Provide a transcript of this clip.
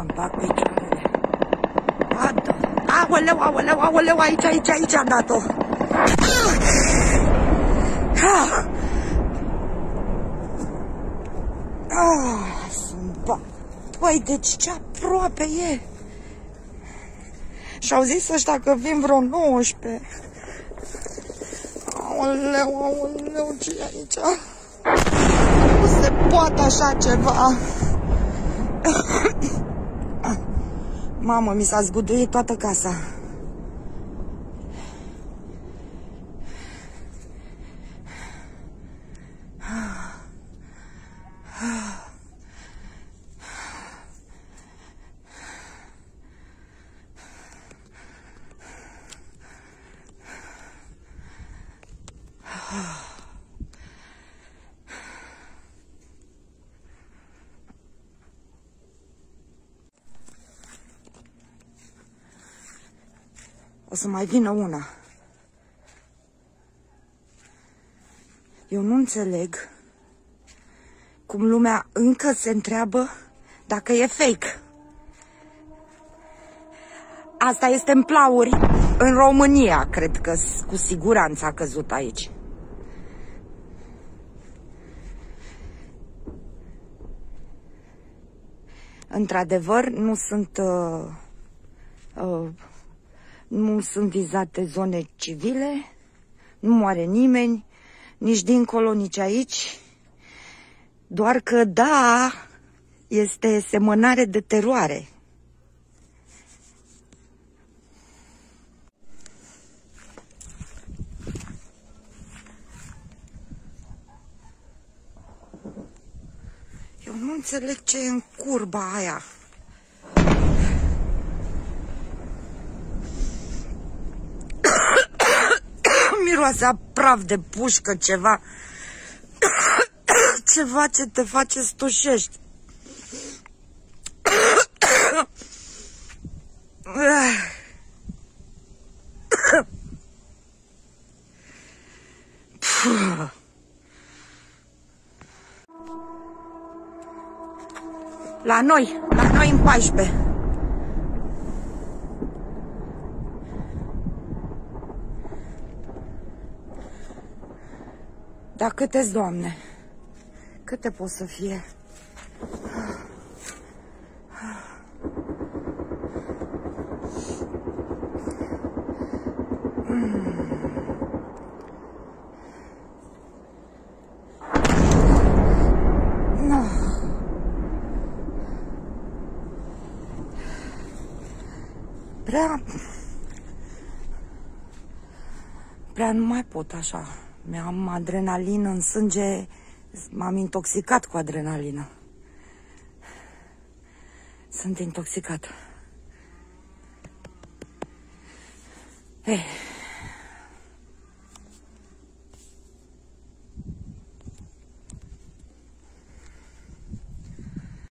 Îmi bag picioarele. Adă. Aoleu, aoleu, aoleu, aici, aici, aici a dat-o. Ah. Ah, sunt ba. Păi, deci ce aproape e. Și-au zis ăștia că vin vreo 19. Aoleu, aoleu, ce e aici? Nu se poate așa ceva. Mamă, mi s-a zguduit toată casa. O să mai vină una. Eu nu înțeleg cum lumea încă se întreabă dacă e fake. Asta este în plauri. În România, cred că cu siguranță a căzut aici. Într-adevăr, nu sunt uh, uh, nu sunt vizate zone civile, nu moare nimeni, nici dincolo, nici aici. Doar că, da, este semănare de teroare. Eu nu înțeleg ce e în curba aia. Miroase a praf de pușcă, ceva. ceva ce te face stușești. La noi, la noi în 14. Dar câte Doamne? Câte pot să fie? Prea... Prea nu mai pot așa. Mi-am adrenalină în sânge, m-am intoxicat cu adrenalină. Sunt intoxicat. Eh.